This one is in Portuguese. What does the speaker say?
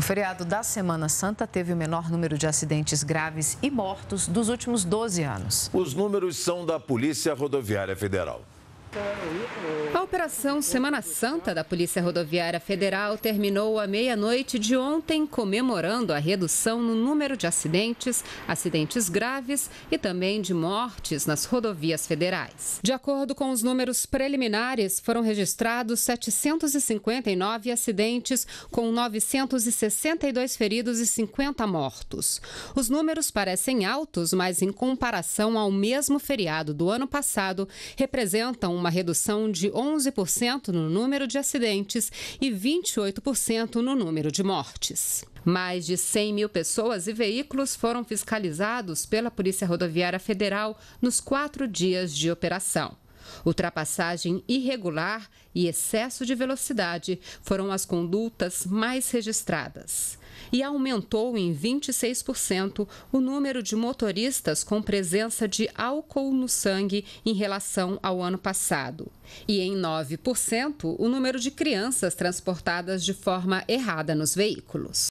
O feriado da Semana Santa teve o menor número de acidentes graves e mortos dos últimos 12 anos. Os números são da Polícia Rodoviária Federal. A Operação Semana Santa da Polícia Rodoviária Federal terminou à meia-noite de ontem, comemorando a redução no número de acidentes, acidentes graves e também de mortes nas rodovias federais. De acordo com os números preliminares, foram registrados 759 acidentes, com 962 feridos e 50 mortos. Os números parecem altos, mas em comparação ao mesmo feriado do ano passado, representam uma redução de 11% no número de acidentes e 28% no número de mortes. Mais de 100 mil pessoas e veículos foram fiscalizados pela Polícia Rodoviária Federal nos quatro dias de operação. Ultrapassagem irregular e excesso de velocidade foram as condutas mais registradas. E aumentou em 26% o número de motoristas com presença de álcool no sangue em relação ao ano passado. E em 9% o número de crianças transportadas de forma errada nos veículos.